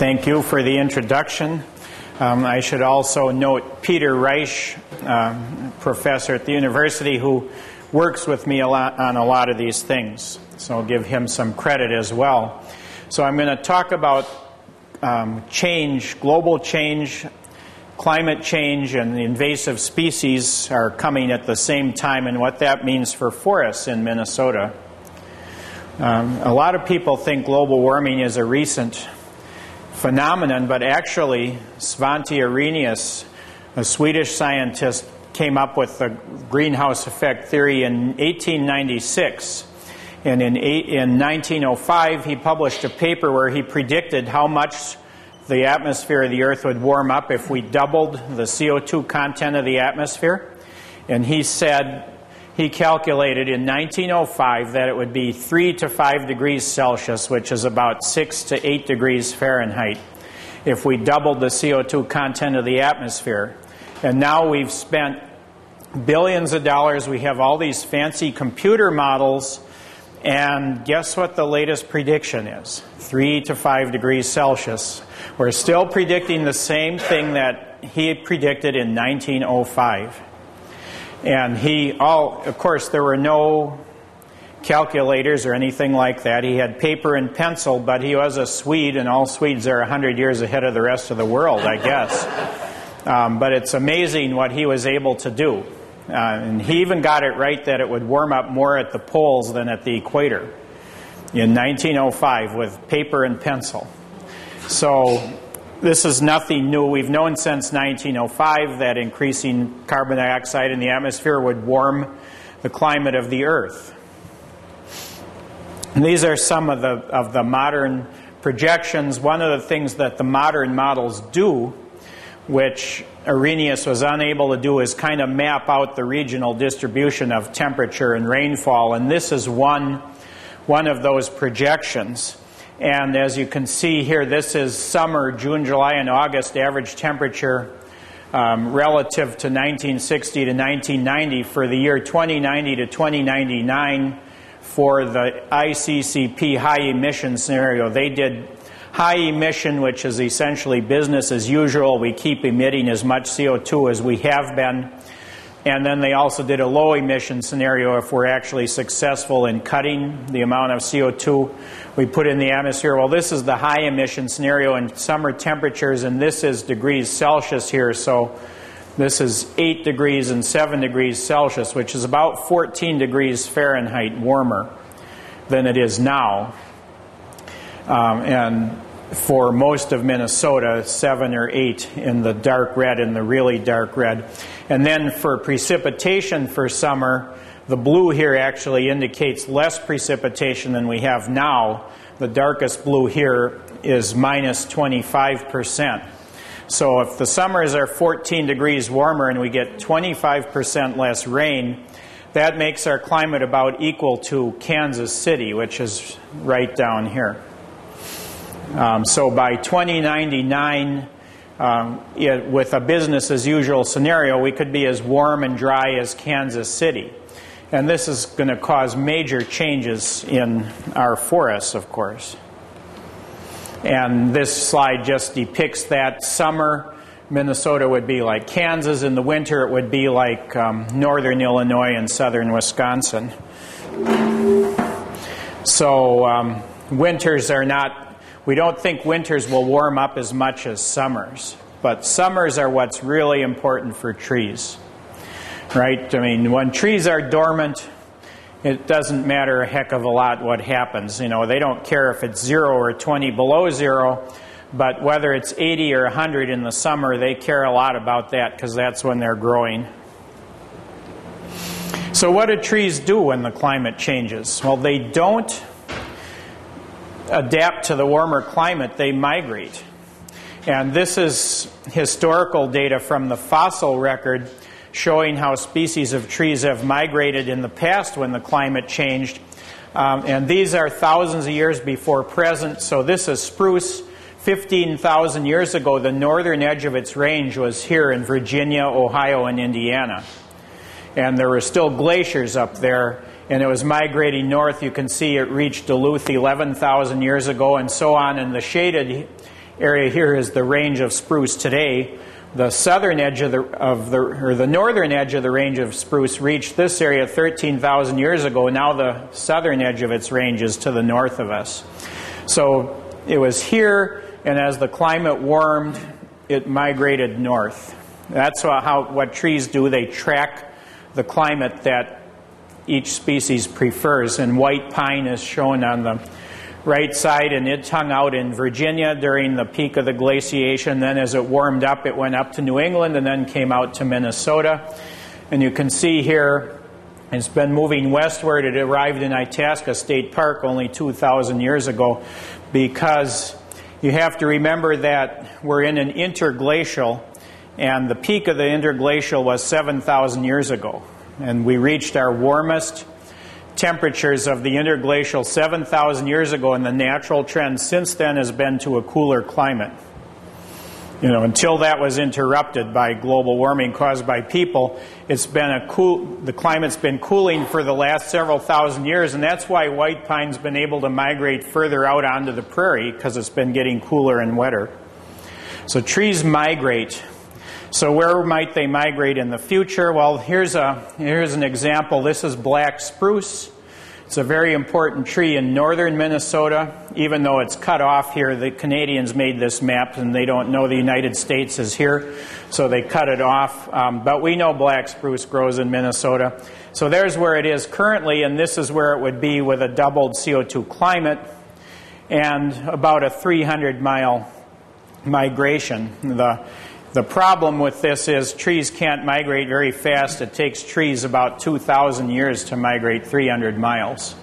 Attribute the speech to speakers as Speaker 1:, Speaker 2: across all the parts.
Speaker 1: thank you for the introduction. Um, I should also note Peter Reich, um, professor at the university, who works with me a lot on a lot of these things. So I'll give him some credit as well. So I'm going to talk about um, change, global change, climate change, and the invasive species are coming at the same time, and what that means for forests in Minnesota. Um, a lot of people think global warming is a recent phenomenon, but actually, Svante Arrhenius, a Swedish scientist, came up with the greenhouse effect theory in 1896. And in, eight, in 1905, he published a paper where he predicted how much the atmosphere of the Earth would warm up if we doubled the CO2 content of the atmosphere. And he said, he calculated in 1905 that it would be 3 to 5 degrees Celsius, which is about 6 to 8 degrees Fahrenheit, if we doubled the CO2 content of the atmosphere. And now we've spent billions of dollars. We have all these fancy computer models. And guess what the latest prediction is? 3 to 5 degrees Celsius. We're still predicting the same thing that he predicted in 1905. And he, all, of course, there were no calculators or anything like that. He had paper and pencil, but he was a Swede, and all Swedes are 100 years ahead of the rest of the world, I guess. Um, but it's amazing what he was able to do. Uh, and he even got it right that it would warm up more at the poles than at the equator in 1905 with paper and pencil. So this is nothing new. We've known since 1905 that increasing carbon dioxide in the atmosphere would warm the climate of the Earth. And these are some of the, of the modern projections. One of the things that the modern models do, which Arrhenius was unable to do, is kind of map out the regional distribution of temperature and rainfall. And this is one, one of those projections. And as you can see here, this is summer, June, July, and August average temperature um, relative to 1960 to 1990 for the year 2090 to 2099 for the ICCP high emission scenario. They did high emission, which is essentially business as usual. We keep emitting as much CO2 as we have been. And then they also did a low emission scenario if we're actually successful in cutting the amount of CO2 we put in the atmosphere. Well, this is the high emission scenario in summer temperatures, and this is degrees Celsius here. So this is 8 degrees and 7 degrees Celsius, which is about 14 degrees Fahrenheit warmer than it is now. Um, and for most of Minnesota, 7 or 8 in the dark red and the really dark red. And then for precipitation for summer, the blue here actually indicates less precipitation than we have now. The darkest blue here is minus minus 25 percent. So if the summers are 14 degrees warmer and we get 25% less rain, that makes our climate about equal to Kansas City, which is right down here. Um, so by 2099, um, it, with a business as usual scenario, we could be as warm and dry as Kansas City. And this is going to cause major changes in our forests, of course. And this slide just depicts that summer. Minnesota would be like Kansas. In the winter, it would be like um, northern Illinois and southern Wisconsin. So, um, winters are not, we don't think winters will warm up as much as summers. But summers are what's really important for trees. Right? I mean, when trees are dormant, it doesn't matter a heck of a lot what happens. You know, they don't care if it's zero or 20 below zero, but whether it's 80 or 100 in the summer, they care a lot about that because that's when they're growing. So, what do trees do when the climate changes? Well, they don't adapt to the warmer climate, they migrate. And this is historical data from the fossil record showing how species of trees have migrated in the past when the climate changed. Um, and these are thousands of years before present. So this is spruce. 15,000 years ago, the northern edge of its range was here in Virginia, Ohio, and Indiana. And there were still glaciers up there, and it was migrating north. You can see it reached Duluth 11,000 years ago, and so on. And the shaded area here is the range of spruce today. The southern edge of the, of the or the northern edge of the range of spruce reached this area 13,000 years ago. Now the southern edge of its range is to the north of us. So it was here, and as the climate warmed, it migrated north. That's how what trees do. They track the climate that each species prefers, and white pine is shown on the right side, and it hung out in Virginia during the peak of the glaciation. Then, as it warmed up, it went up to New England and then came out to Minnesota. And you can see here it's been moving westward. It arrived in Itasca State Park only 2,000 years ago because you have to remember that we're in an interglacial, and the peak of the interglacial was 7,000 years ago. And we reached our warmest temperatures of the interglacial 7,000 years ago, and the natural trend since then has been to a cooler climate. You know, until that was interrupted by global warming caused by people, it's been a cool. The climate's been cooling for the last several thousand years, and that's why white pine's been able to migrate further out onto the prairie because it's been getting cooler and wetter. So trees migrate. So where might they migrate in the future? Well, here's a here's an example. This is black spruce. It's a very important tree in northern Minnesota. Even though it's cut off here, the Canadians made this map and they don't know the United States is here, so they cut it off. Um, but we know black spruce grows in Minnesota. So there's where it is currently, and this is where it would be with a doubled CO2 climate and about a 300 mile migration. The the problem with this is trees can't migrate very fast. It takes trees about 2,000 years to migrate 300 miles.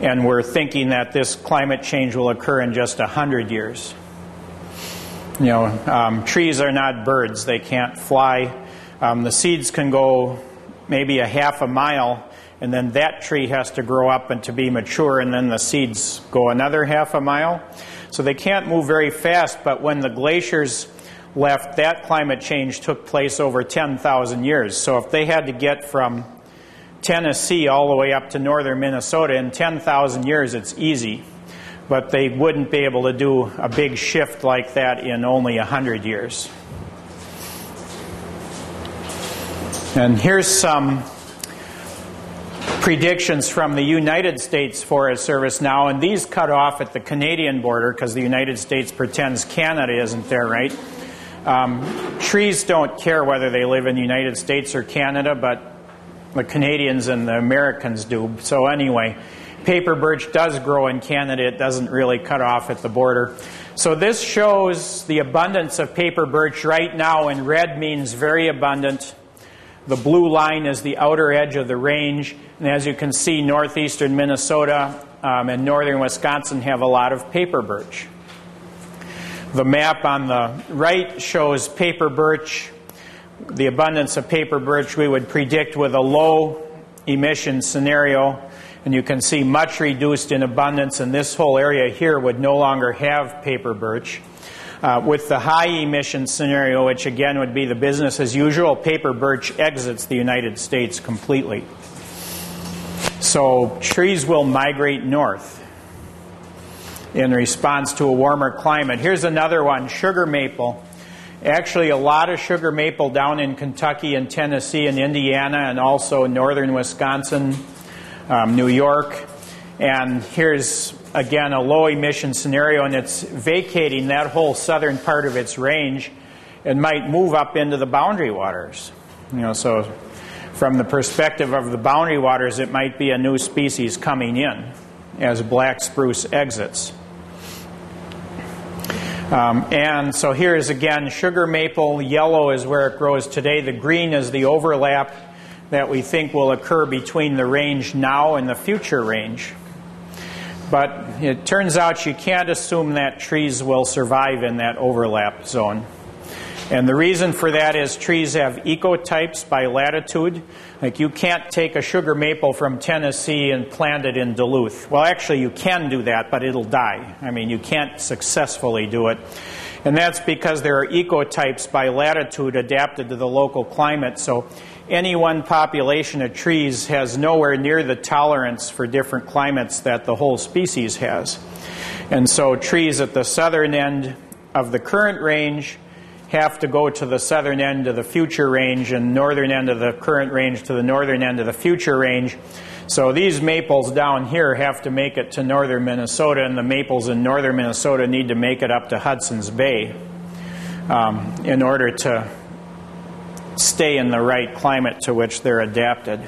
Speaker 1: And we're thinking that this climate change will occur in just 100 years. You know, um, trees are not birds, they can't fly. Um, the seeds can go maybe a half a mile, and then that tree has to grow up and to be mature, and then the seeds go another half a mile. So they can't move very fast, but when the glaciers left, that climate change took place over 10,000 years. So if they had to get from Tennessee all the way up to northern Minnesota in 10,000 years, it's easy. But they wouldn't be able to do a big shift like that in only 100 years. And here's some predictions from the United States Forest Service now, and these cut off at the Canadian border because the United States pretends Canada isn't there, right? Um, trees don't care whether they live in the United States or Canada, but the Canadians and the Americans do. So, anyway, paper birch does grow in Canada. It doesn't really cut off at the border. So, this shows the abundance of paper birch right now, and red means very abundant. The blue line is the outer edge of the range. And as you can see, northeastern Minnesota um, and northern Wisconsin have a lot of paper birch. The map on the right shows paper birch, the abundance of paper birch we would predict with a low emission scenario. And you can see much reduced in abundance, and this whole area here would no longer have paper birch. Uh, with the high emission scenario, which again would be the business as usual, paper birch exits the United States completely. So trees will migrate north in response to a warmer climate. Here's another one sugar maple. Actually, a lot of sugar maple down in Kentucky and Tennessee and Indiana, and also northern Wisconsin, um, New York. And here's again a low emission scenario, and it's vacating that whole southern part of its range and might move up into the boundary waters. You know, so from the perspective of the boundary waters, it might be a new species coming in as black spruce exits. Um, and so here is again sugar maple. Yellow is where it grows today. The green is the overlap that we think will occur between the range now and the future range. But it turns out you can't assume that trees will survive in that overlap zone. And the reason for that is trees have ecotypes by latitude. Like you can't take a sugar maple from Tennessee and plant it in Duluth. Well, actually, you can do that, but it'll die. I mean, you can't successfully do it. And that's because there are ecotypes by latitude adapted to the local climate. So any one population of trees has nowhere near the tolerance for different climates that the whole species has. And so trees at the southern end of the current range have to go to the southern end of the future range and northern end of the current range to the northern end of the future range. So these maples down here have to make it to northern Minnesota, and the maples in northern Minnesota need to make it up to Hudson's Bay um, in order to stay in the right climate to which they're adapted.